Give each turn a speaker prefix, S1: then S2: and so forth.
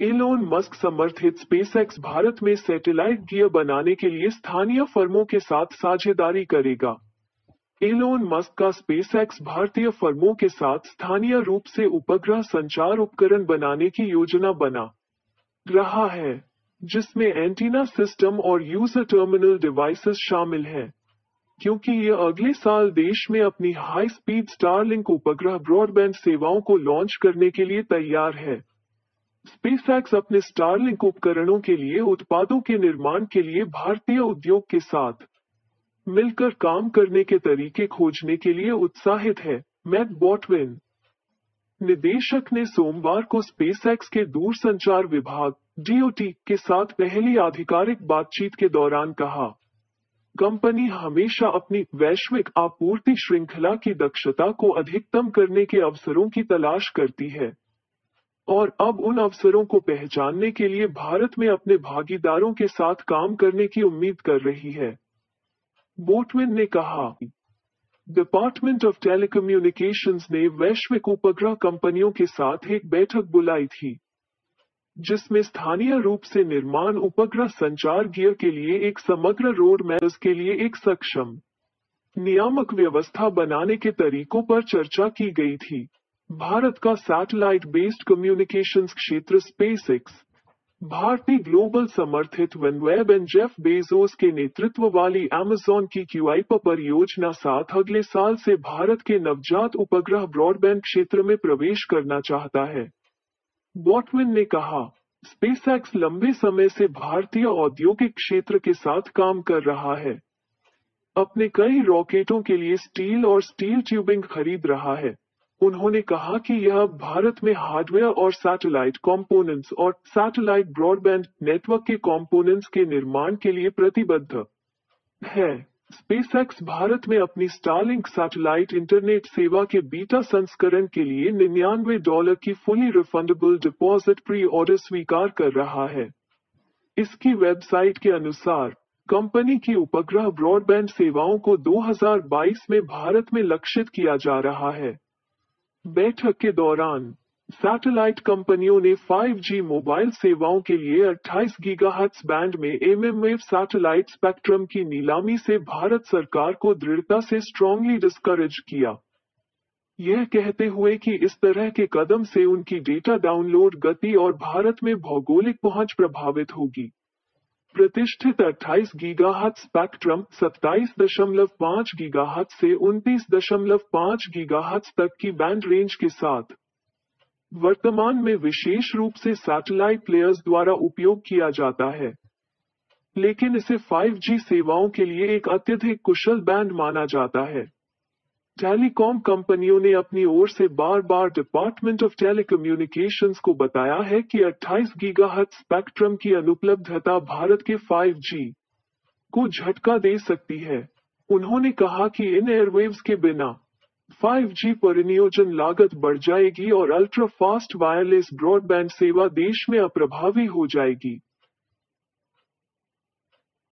S1: Elon Musk समर्थित SpaceX Bharat में satellite gear बनाने के लिए स्थानीय फर्मों के साथ साझेदारी करेगा। एलोन मस्क का स्पेसएक्स भारतीय फर्मों के साथ स्थानीय रूप से उपग्रह संचार उपकरण बनाने की योजना बना रहा है, जिसमें एंटीना सिस्टम और यूज़र टर्मिनल डिवाइसेस शामिल हैं, क्योंकि ये अगले साल देश में अपनी हाई स्पीड स्टारलिंक उपग्रह ब्रॉडबैंड सेवाओं को लॉन्च करने के लिए तैयार है। स्पेसएक्स अपने स्टारलिंक उपकरणों के लिए, उत्पादों के निर्माण के लिए भारतीय उद्योग के साथ मिलकर काम करने के तरीके खोजने के लिए उत्साहित है। मैट बॉटविन, निदेशक ने सोमवार को स्पेसएक्स के दूरसंचार विभाग डीओटी के साथ पहली आधिकारिक बातचीत के दौरान कहा, कंपनी हमेशा अपनी वैश्विक आपूर्ति श्रृंखला की दक्षता को अधिकतम करने के अवसरों की तलाश करती है। और अब उन अवसरों को पहचानने के लिए भारत में अपने भागीदारों के साथ काम करने की उम्मीद कर रही है। बोटविन ने कहा डिपार्टमेंट ऑफ़ टेलीकम्युनिकेशंस ने वैश्विक उपग्रह कंपनियों के साथ एक बैठक बुलाई थी, जिसमें स्थानीय रूप से निर्माण उपग्रह संचार गियर के लिए एक समग्र रोड मैप के लिए एक सक्षम, नियामक व्यवस्था बनाने के तरीकों पर चर्चा की गई थी। भारत का सैटेलाइट बेस्ड कम्युनिकेशंस क्षेत्र स्पेसएक्स भारतीय ग्लोबल समर्थित वेनवेब एंड जेफ बेजोस के नेतृत्व वाली अमेजॉन की क्यूआईपा परियोजना साथ अगले साल से भारत के नवजात उपग्रह ब्रॉडबैंड क्षेत्र में प्रवेश करना चाहता है। बॉटविन ने कहा स्पेसएक्स लंबे समय से भारतीय औद्योगिक क्षेत्र के साथ काम कर रहा है। अपने कई रॉकेटों के लिए स्टील और स्टील ट्यूबिंग खरीद रहा है। उन्होंने कहा कि यह भारत में हार्डवेयर और सैटेलाइट कंपोनेंट्स और सैटेलाइट ब्रॉडबैंड नेटवर्क के कंपोनेंट्स के निर्माण के लिए प्रतिबद्ध है। स्पेसएक्स भारत में अपनी स्टारलिंक सैटेलाइट इंटरनेट सेवा के बीटा संस्करण के लिए निन्यानवे डॉलर की fully refundable deposit pre order स्वीकार कर रहा है। इसकी वेबसाइट के अनुसार, कंपनी की उपग्रह ब्रॉडबैंड सेवाओं को 2022 में भारत में लक्षित किया जा रहा है। बैठक के दौरान, सैटेलाइट कंपनियों ने 5G मोबाइल सेवाओं के लिए 28 गीगाहर्ट्ज बैंड में एमएमएफ सैटेलाइट स्पेक्ट्रम की नीलामी से भारत सरकार को दृढ़ता से स्ट्रांगली डिस्करेज किया। यह कहते हुए कि इस तरह के कदम से उनकी डेटा डाउनलोड गति और भारत में भौगोलिक पहुँच प्रभावित होगी। प्रतिष्ठित 28 गीगाहर्ट्ज स्पेक्ट्रम 27.5 गीगाहर्ट्ज से 29.5 गीगाहर्ट्ज तक की बैंड रेंज के साथ। वर्तमान में विशेष रूप से सैटेलाइट प्लेयर्स द्वारा उपयोग किया जाता है। लेकिन इसे 5G सेवाओं के लिए एक अत्यधिक कुशल बैंड माना जाता है। टेलीकॉम कंपनियों ने अपनी ओर से बार बार डिपार्टमेंट ऑफ़ टेलीकम्युनिकेशंस को बताया है कि 28 गीगाहर्ट्ज स्पेक्ट्रम की अनुपलब्धता भारत के 5G को झटका दे सकती है उन्होंने कहा कि इन एयरवेव्स के बिना 5G परिनियोजन लागत बढ़ जाएगी और अल्ट्रा फास्ट वायरलेस ब्रॉडबैंड सेवा देश में अप्रभावी हो जाएगी